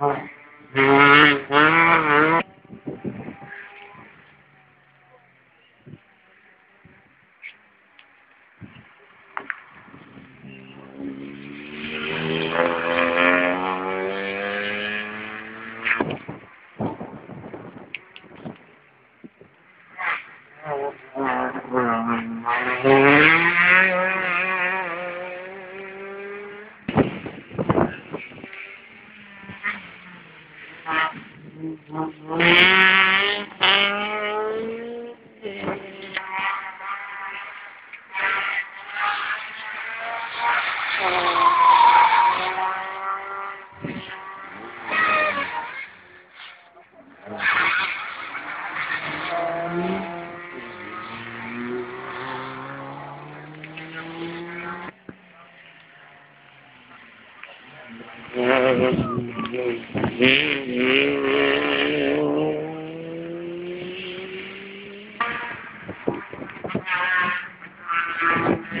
All right. Mm-hmm. I'm